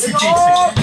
恋バ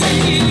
take it.